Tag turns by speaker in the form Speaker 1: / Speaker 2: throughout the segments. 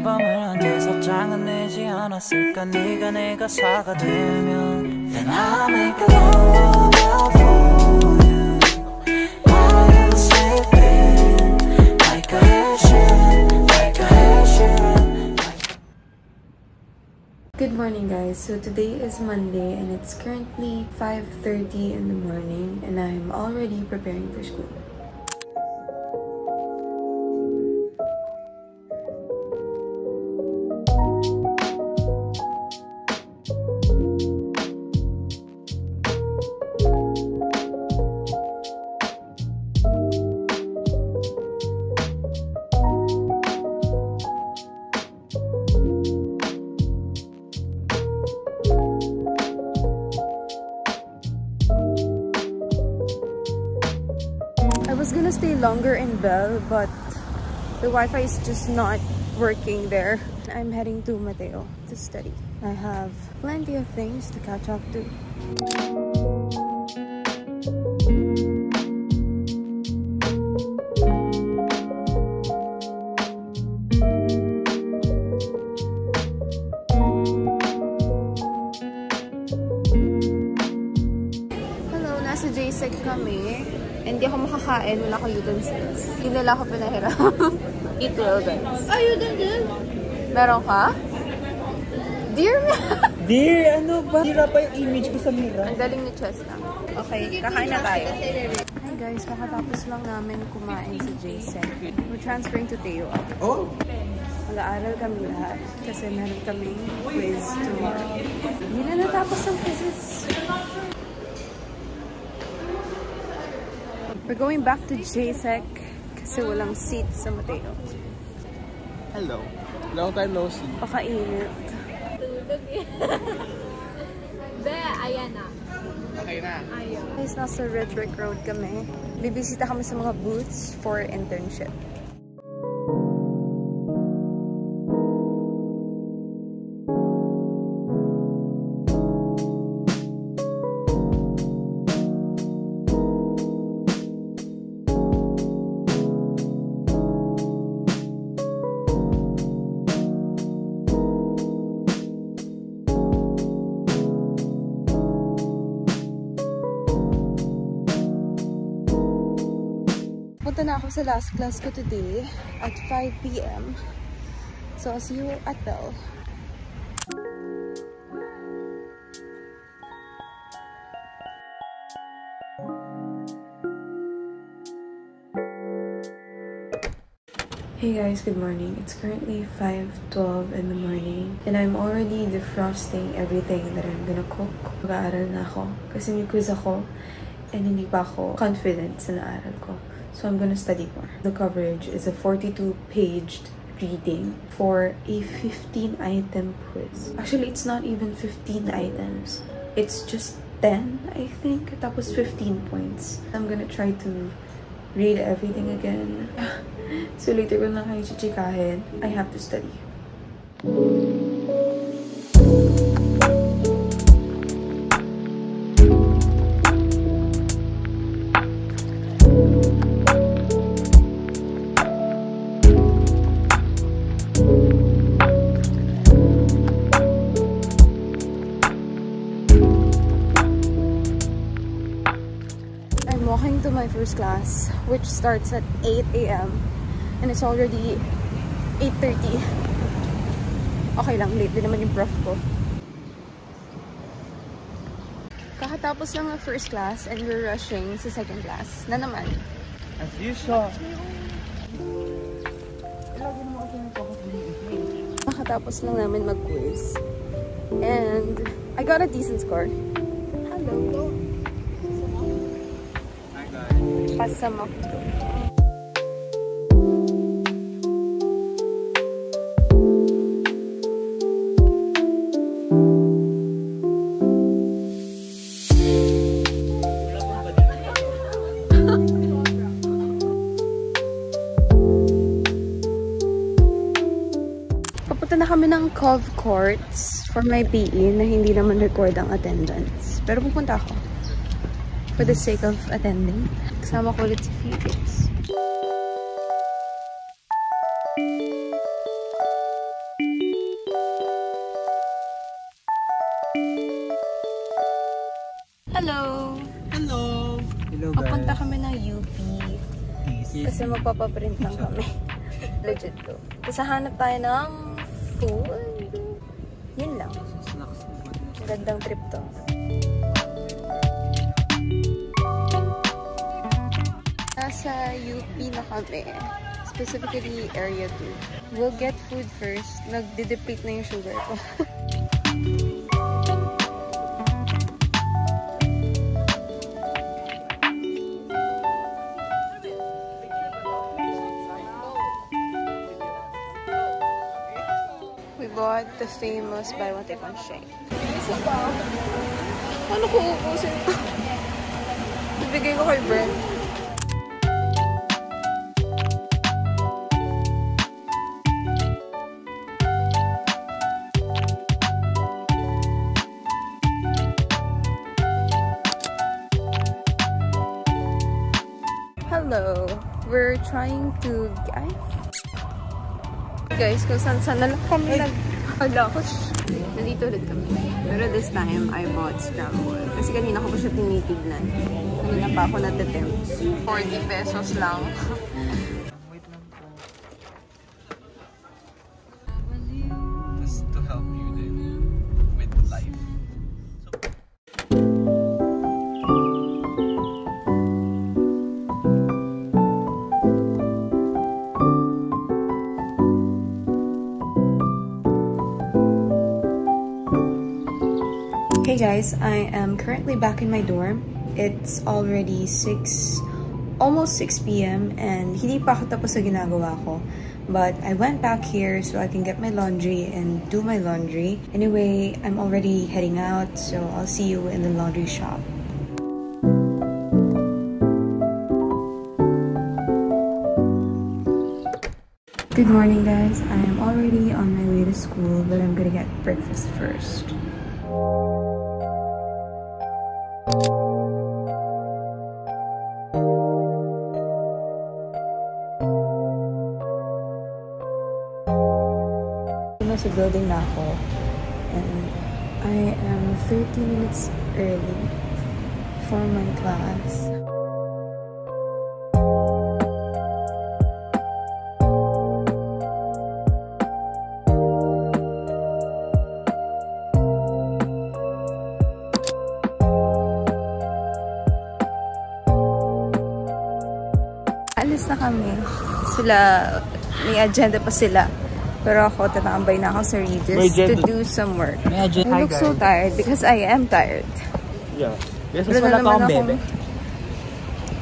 Speaker 1: 사랑의 밤을 안겨서 짱은 내지 않았을까 네가 내 가사가 되면 Then I'll make a lullaby for you While you sleeping Like a Haitian, like a Haitian
Speaker 2: Good morning guys. So today is Monday and it's currently 5.30 in the morning and I'm already preparing for school. Longer in Bell, but the Wi-Fi is just not working there. I'm heading to Mateo to study. I have plenty of things to catch up to. Makakain, wala akong utensils. Hindi nila ako pinahiram. Eat well, guys.
Speaker 3: Are you done din?
Speaker 2: Meron ka? Dear me!
Speaker 4: Dear, ano ba? Hira pa yung image ko sa mirror.
Speaker 2: Ang galing ni Chesta. Okay, kakain na tayo. Hi guys, kakatapos lang namin kumain sa JSEC. We're transferring to Teo.
Speaker 4: Oh?
Speaker 2: Mag-aaral kami lahat kasi meron kaming quiz tomorrow. Hindi na natapos ang quizzes. We're going back to JSEC kasi walang seat sa Mateo.
Speaker 4: Hello. Long time no see.
Speaker 2: Pakainit.
Speaker 3: Be, ayan na.
Speaker 4: Okay na.
Speaker 3: Ayaw.
Speaker 2: Guys, nasa Red Brick Road kami. Bibisita kami sa mga booths for internship. Punta na ako sa last class ko today at 5 p.m. So, I'll see you at Bell. Hey guys, good morning. It's currently 5.12 in the morning and I'm already defrosting everything that I'm gonna cook. Mag-aaral na ako kasi may quiz ako and hindi pa ako confident sa naaral ko. So I'm gonna study more. The coverage is a 42-paged reading for a 15-item quiz. Actually, it's not even 15 items. It's just 10, I think. That was 15 points. I'm gonna try to read everything again. so later chichikahin. I have to study. First class, which starts at 8 a.m. And it's already 8.30. Okay lang, late din naman yung prof ko. Kakatapos lang ng first class and we're rushing sa second class. Na naman.
Speaker 4: As usual.
Speaker 2: Nakatapos lang namin mag-quiz. And I got a decent score. Hello. Pasamak. Papunta na kami ng Cove Courts for my PE na hindi naman record ang attendance. Pero pupunta ako for the sake of attending. Kasama ko ulit si Felix. Hello! Hello! Hello guys! Papunta kami ng UP. Kasi magpapaprint lang kami. Legit to. Kasi hanap tayo ng food. Yun lang. Gandang trip to. Nasa UP na kami. Specifically, Area 2. We'll get food first. Nagde-deplete na yung sugar ko. We bought the famous buy one take one shake. Ano ko ubusin ito? Ibigay ko kay Brent. Hello. We're trying to... Ay? Guys, kung saan saan na lang kami nag... Hala. Nandito ulit kami. Pero this time, I bought scramble. Kasi kanina ko pa siya tinitignan. Kanina pa ako natitempt. 40 pesos lang.
Speaker 4: Just to help you
Speaker 2: guys, I am currently back in my dorm. It's already 6, almost 6 p.m. and hindi pa ako tapos sa ginagawa ko. But I went back here so I can get my laundry and do my laundry. Anyway, I'm already heading out, so I'll see you in the laundry shop. Good morning guys. I am already on my way to school, but I'm gonna get breakfast first. Building na ako. And I am 30 minutes early for my class. Alis na kami. Sila, may agenda pa sila. Pero ako, tatambay na ako sa Regis to do some work. I look so tired because I am tired.
Speaker 4: Yeah. Yes,
Speaker 2: Meron na naman akong,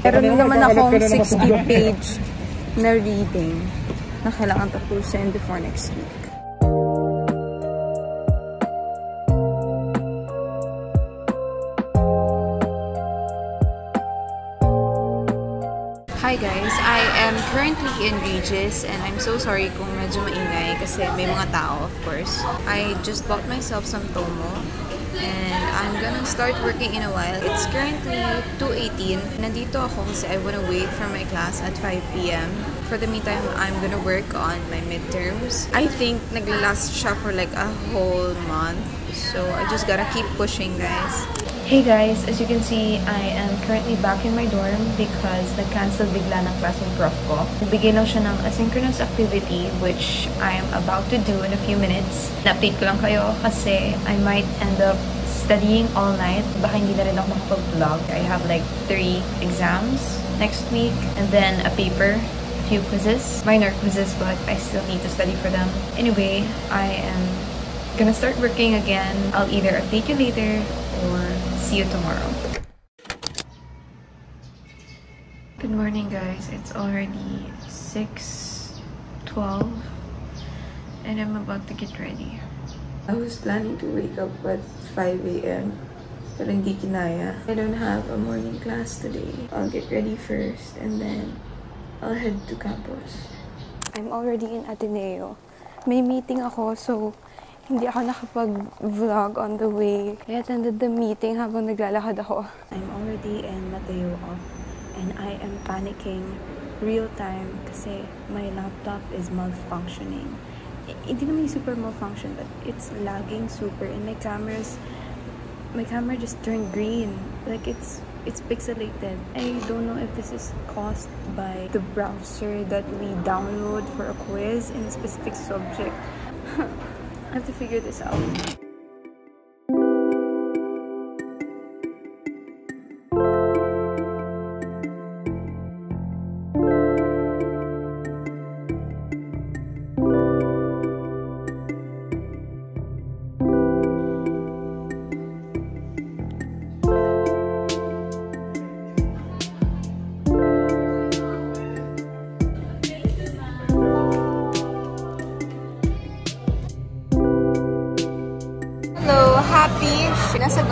Speaker 2: meron na naman akong 60 page na reading na kailangan tapusin before next week. Hi guys, I am currently in Regis and I'm so sorry kung medyo maingay kasi may mga tao of course. I just bought myself some Tomo and I'm gonna start working in a while. It's currently 2.18. Nandito ako kasi I wanna wait for my class at 5 p.m. For the meantime, I'm gonna work on my midterms. I think nag-last siya for like a whole month. So I just gotta keep pushing guys. Hey guys, as you can see, I am currently back in my dorm because nag-cancel bigla ng class ng prof ko. Nagbigay lang siya ng asynchronous activity which I am about to do in a few minutes. Na-update ko lang kayo kasi I might end up studying all night. Baka hindi na rin ako makapag-vlog. I have like three exams next week and then a paper a few quizzes, minor quizzes, but I still need to study for them. Anyway, I am gonna start working again. I'll either update you later or see you tomorrow. Good morning, guys. It's already 6:12, and I'm about to get ready. I was planning to wake up at 5 a.m. Pero hindi kinaya. I don't have a morning class today. I'll get ready first and then I'll head to campus. I'm already in Ateneo. May meeting ako, so hindi ako nakapag-vlog on the way. I attended the meeting habang naglalakad ako. I'm already in Mateo and I am panicking real time kasi my laptop is malfunctioning. Hindi naman yung super malfunction, but it's lagging super and my cameras, my camera just turned green. Like it's it's pixelated. I don't know if this is caused by the browser that we download for a quiz in a specific subject. I have to figure this out.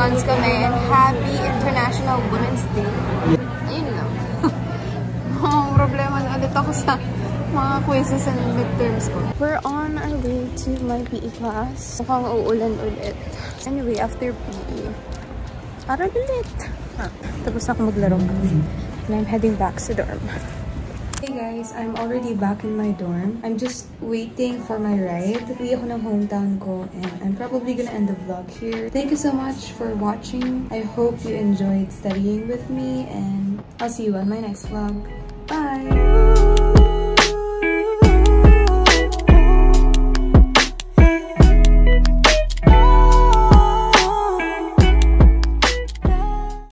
Speaker 5: Guns kami and happy International Women's Day. Ayun lang. Ang problema na ulit ako sa mga quizzes and midterms ko. We're on our way to my PE class. Mukhang uulan ulit. Anyway, after PE, aral ulit. Tapos ako maglaro. And I'm heading back sa dorm.
Speaker 2: Hey guys, I'm already back in my dorm. I'm just waiting for my ride. Uwi ako ng hometown ko and I'm probably gonna end the vlog here. Thank you so much for watching. I hope you enjoyed studying with me and I'll see you on my next vlog. Bye!